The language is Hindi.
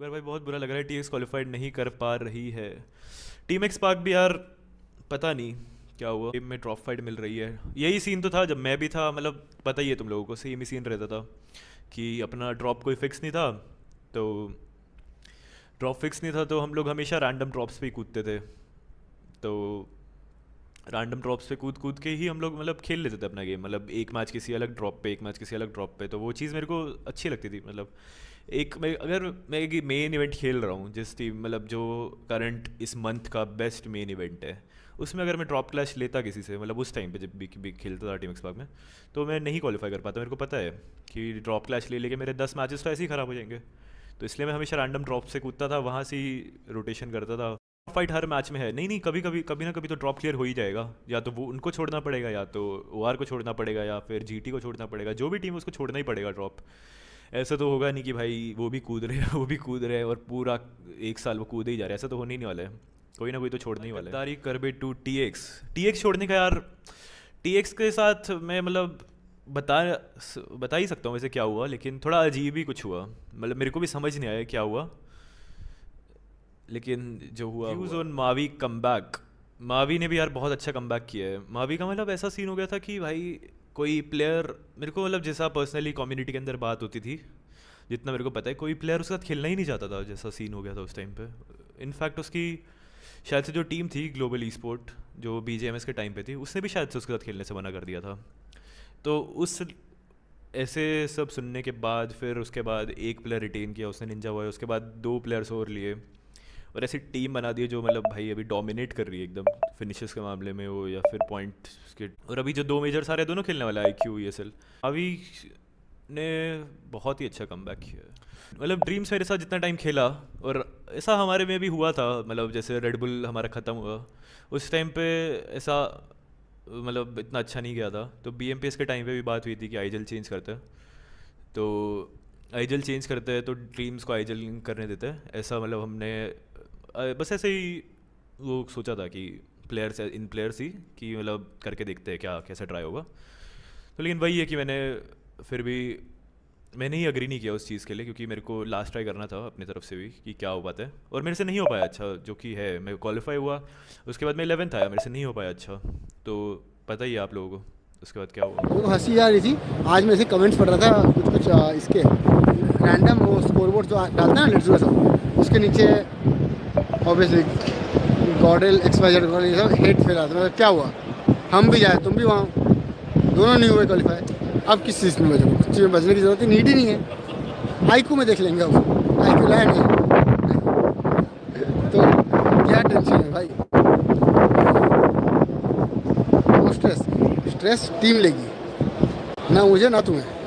यार भाई बहुत बुरा लग रहा है टी एक्स क्वालिफाइड नहीं कर पा रही है। टीम एक्स पार्क भी यार, पता नहीं क्या हुआ। टीम में ड्रॉप फाइट मिल रही है। यही सीन तो था जब मैं भी था मतलब पता ही है तुम लोगों को सेम ही सीन रहता था कि अपना ड्रॉप कोई फिक्स नहीं था तो ड्रॉप फिक्स नहीं था तो हम लोग हमेशा रैंडम ड्रॉप्स पे ही कूदते थे। तो रैंडम ड्रॉप्स पे कूद कूद के ही हम लोग मतलब खेल लेते थे अपना गेम मतलब एक मैच किसी अलग ड्रॉप पे एक मैच किसी अलग ड्रॉप पे तो वो चीज़ मेरे को अच्छी लगती थी। मतलब एक मैं अगर मैं एक मेन इवेंट खेल रहा हूँ जिस टीम मतलब जो करंट इस मंथ का बेस्ट मेन इवेंट है उसमें अगर मैं ड्रॉप क्लैश लेता किसी से मतलब उस टाइम पे जब भी, भी खेलता था टीम एक्सपाक में तो मैं नहीं क्वालिफाई कर पाता। मेरे को पता है कि ड्रॉप क्लैश ले लेके मेरे दस मैचेस तो ऐसे ही ख़राब हो जाएँगे। तो इसलिए मैं हमेशा रैंडम ड्रॉप से कूदता था वहाँ से ही रोटेशन करता था। फाइट हर मैच में है। नहीं नहीं कभी कभी कभी ना कभी तो ड्रॉप क्लियर हो ही जाएगा। या तो वो उनको छोड़ना पड़ेगा या तो ओआर को छोड़ना पड़ेगा या फिर जीटी को छोड़ना पड़ेगा। जो भी टीम उसको छोड़ना ही पड़ेगा ड्रॉप ऐसा तो होगा नहीं कि भाई वो भी कूद रहे हैं वो भी कूद रहे हैं और पूरा एक साल वो कूदे ही जा रहे हैं। ऐसा तो होने ही नहीं वाला है। कोई ना कोई तो छोड़ने ही वाला है। तारीख करबे two T X T X छोड़ने का यार टी एक्स के साथ मैं मतलब बता बता ही सकता हूँ वैसे क्या हुआ लेकिन थोड़ा अजीब ही कुछ हुआ। मतलब मेरे को भी समझ नहीं आया क्या हुआ। लेकिन जो हुआ views on Mavi come back Mavi ने भी यार बहुत अच्छा कम बैक किया है। मावी का मतलब ऐसा सीन हो गया था कि भाई कोई प्लेयर मेरे को मतलब जैसा पर्सनली कम्युनिटी के अंदर बात होती थी जितना मेरे को पता है कोई प्लेयर उसके साथ खेलना ही नहीं चाहता था जैसा सीन हो गया था उस टाइम पे। इनफैक्ट उसकी शायद से जो टीम थी ग्लोबल ई स्पोर्ट जो बी के टाइम पे थी उसने भी शायद से उसके साथ खेलने से मना कर दिया था। तो उस ऐसे सब सुनने के बाद फिर उसके बाद एक प्लेयर रिटेन किया उसने निंजा हुआ उसके बाद दो प्लेयर्स और लिए। और ऐसी टीम बना दी है जो मतलब भाई अभी डोमिनेट कर रही है एकदम। फिनिशेस के मामले में वो या फिर पॉइंट के और अभी जो दो मेजर सारे दोनों खेलने वाला है क्यू ई एस एल अभी ने बहुत ही अच्छा कम किया मतलब ड्रीम्स मेरे साथ जितना टाइम खेला और ऐसा हमारे में भी हुआ था मतलब जैसे रेडबुल हमारा ख़त्म हुआ, उस टाइम पे ऐसा मतलब इतना अच्छा नहीं गया था। तो बीएमपीएस के टाइम पे भी बात हुई थी कि आई चेंज करते तो आई चेंज करते हैं तो ड्रीम्स को आई करने देते हैं। ऐसा मतलब हमने बस ऐसे ही वो सोचा था कि प्लेयर्स इन प्लेयर्स ही, कि मतलब करके देखते हैं क्या, कैसे ट्राई होगा। तो लेकिन वही है कि मैंने फिर भी, मैंने ही अग्री नहीं किया उस चीज़ के लिए, क्योंकि मेरे को लास्ट ट्राई करना था अपनी तरफ़ से भी, कि क्या हो पाता है। और मेरे से नहीं हो पाया अच्छा जो कि है, मैं क्वालिफाई हुआ। उसके बाद मैं इलेवेंथ आया, मेरे से नहीं हो पाया अच्छा। तो पता ही है आप लोगों को, उसके बाद क्या हुआ। वो हँसी आ रही थी। आज मैं कमेंट्स पढ़ रहा था, कुछ कुछ इसके रैंडम वो स्कोर जो डालता है ना सब, उसके नीचे obviously GodL X Y Z सब हेट फैला था मतलब क्या हुआ? हम भी जाए, तुम भी वहाँ। दोनों नहीं हुए क्वालिफाई अब किस चीज़ में बचो चीज़ में बचने की ज़रूरत ही नीड ही नहीं है। आईकू में देख लेंगे अब। आईकू लैंड है। तो क्या टेंशन है भाई? स्ट्रेस स्ट्रेस टीम लेगी। ना मुझे, ना तुम्हें।